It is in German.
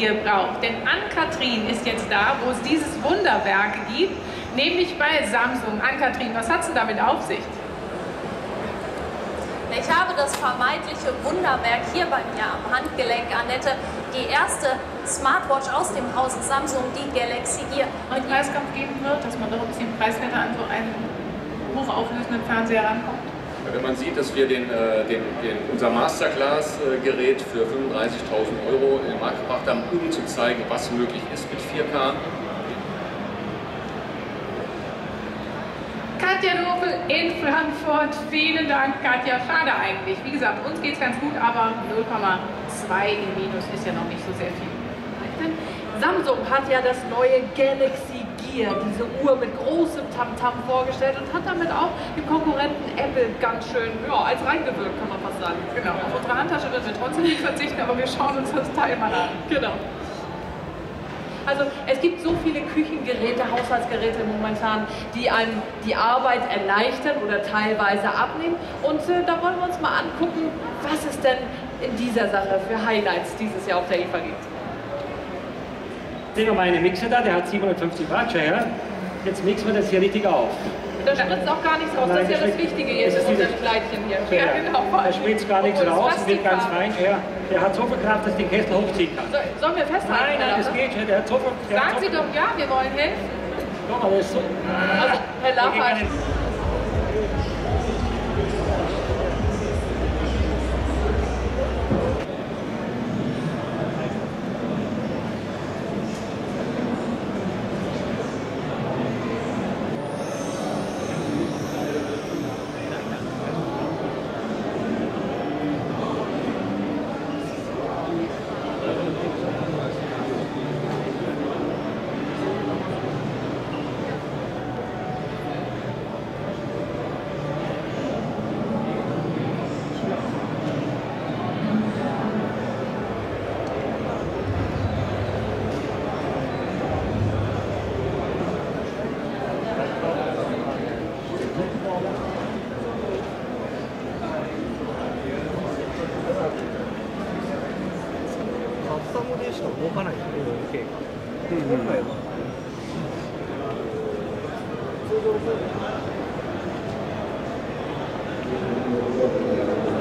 hier braucht. Denn Ann-Kathrin ist jetzt da, wo es dieses Wunderwerk gibt, nämlich bei Samsung. Ann-Kathrin, was hat es damit auf sich? Ich habe das vermeintliche Wunderwerk hier bei mir am Handgelenk, Annette. Die erste Smartwatch aus dem Hause Samsung, die Galaxy Gear. Und Preiskampf geben wird, dass man doch ein bisschen preiswerter an so einen hochauflösenden Fernseher rankommt? Wenn man sieht, dass wir den, äh, den, den unser Masterclass-Gerät für 35.000 Euro in den Markt gebracht haben, um zu zeigen, was möglich ist mit 4K. Katja Nobel in Frankfurt, vielen Dank Katja, schade eigentlich. Wie gesagt, uns geht es ganz gut, aber 0,2 im Minus ist ja noch nicht so sehr viel. Samsung hat ja das neue Galaxy Gear, diese Uhr mit großem Tamtam -Tam vorgestellt und hat damit auch den Konkurrenten Apple ganz schön ja, als reingewirkt, kann man fast sagen. Genau, auf unsere Handtasche würden wir trotzdem nicht verzichten, aber wir schauen uns das Teil mal an. Genau. Also es gibt so viele Küchengeräte, Haushaltsgeräte momentan, die einem die Arbeit erleichtern oder teilweise abnehmen. Und äh, da wollen wir uns mal angucken, was es denn in dieser Sache für Highlights dieses Jahr auf der IFA gibt mal einen Mixer da, der hat 750 Watt, ja? Jetzt mixen wir das hier richtig auf. Da spritzt auch gar nichts raus, Nein, das ist ja das Wichtige jetzt in unserem Kleidchen hier. Ja, ja genau. Da spritzt gar nichts raus und wird ganz fein. Ja, der hat so viel Kraft, dass den Kessel hochziehen kann. So, sollen wir festhalten? Nein, nein, das geht schon. Der hat so viel, Sagen so Sie doch ja, wir wollen helfen. Doch, aber das ist so. Also, Herr Laffert. Thank you.